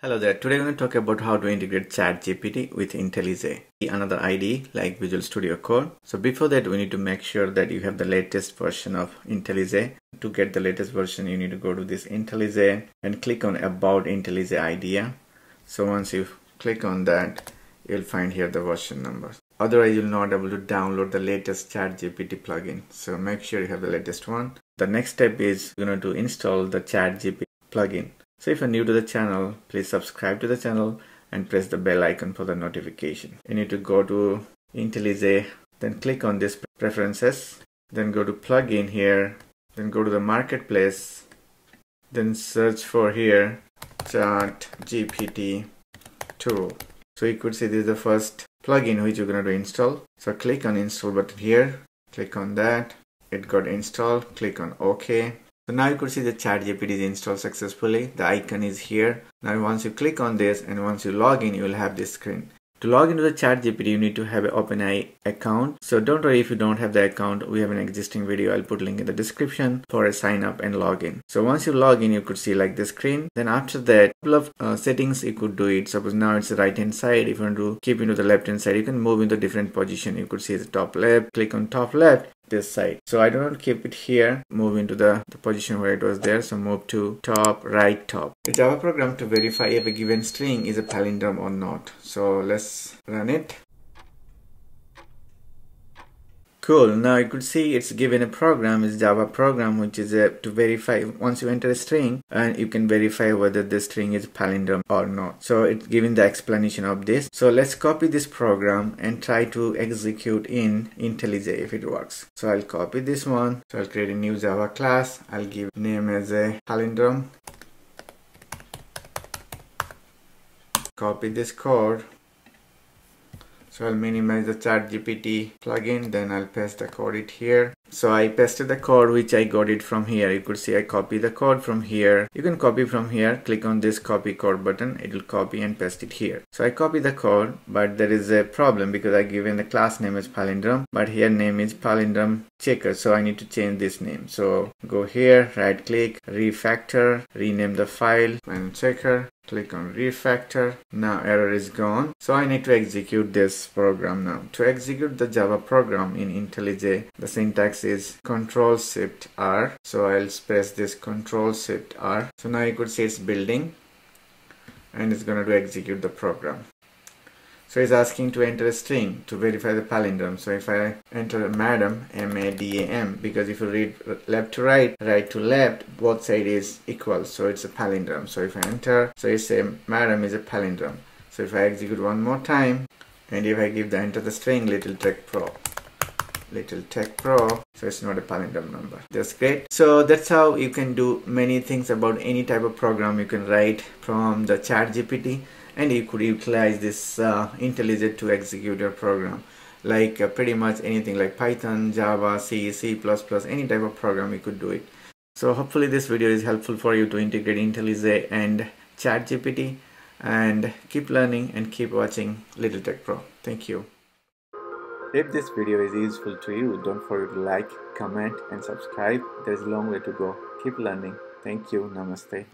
Hello there. Today we're going to talk about how to integrate ChatGPT with IntelliJ, another IDE like Visual Studio Code. So before that, we need to make sure that you have the latest version of IntelliJ. To get the latest version, you need to go to this IntelliJ and click on About IntelliJ IDEA. So once you click on that, you'll find here the version number. Otherwise, you'll not able to download the latest ChatGPT plugin. So make sure you have the latest one. The next step is you're going to install the ChatGPT plugin. So if you're new to the channel, please subscribe to the channel and press the bell icon for the notification. You need to go to IntelliJ, then click on this preferences, then go to plugin here, then go to the marketplace, then search for here chat GPT tool. So you could see this is the first plugin which you're going to install. So click on install button here, click on that, it got installed, click on OK so now you could see the ChatGPT is installed successfully. The icon is here. Now once you click on this and once you log in, you will have this screen. To log into the ChatGPT, you need to have an OpenAI account. So don't worry if you don't have the account. We have an existing video. I'll put link in the description for a sign up and login. So once you log in, you could see like this screen. Then after that, couple of uh, settings you could do it. Suppose now it's the right hand side. If you want to keep into the left hand side, you can move into different position. You could see the top left. Click on top left this side. So I don't keep it here. Move into the, the position where it was there. So move to top right top. The Java program to verify if a given string is a palindrome or not. So let's run it Cool. Now you could see it's given a program, it's Java program, which is a, to verify once you enter a string and you can verify whether the string is palindrome or not. So it's giving the explanation of this. So let's copy this program and try to execute in IntelliJ if it works. So I'll copy this one. So I'll create a new Java class. I'll give name as a palindrome. Copy this code so I'll minimize the chat GPT plugin, then I'll paste the code it here. So I pasted the code which I got it from here. You could see I copy the code from here. You can copy from here, click on this copy code button. It will copy and paste it here. So I copy the code, but there is a problem because I given the class name as palindrome, but here name is palindrome checker. So I need to change this name. So go here, right click, refactor, rename the file, and checker click on refactor. Now error is gone. So I need to execute this program now. To execute the Java program in IntelliJ the syntax is control shift R. So I'll press this control shift R. So now you could see it's building and it's going to execute the program so it's asking to enter a string to verify the palindrome. So if I enter madam, M-A-D-A-M, because if you read left to right, right to left, both side is equal. So it's a palindrome. So if I enter, so it's a madam is a palindrome. So if I execute one more time, and if I give the enter the string little tech pro, little tech pro so it's not a palindrome number that's great so that's how you can do many things about any type of program you can write from the chat gpt and you could utilize this uh, IntelliJ to execute your program like uh, pretty much anything like Python, Java, C, C++, any type of program you could do it. So hopefully this video is helpful for you to integrate IntelliJ and ChatGPT and keep learning and keep watching LittleTek Pro. Thank you. If this video is useful to you, don't forget to like, comment and subscribe. There's a long way to go. Keep learning. Thank you. Namaste.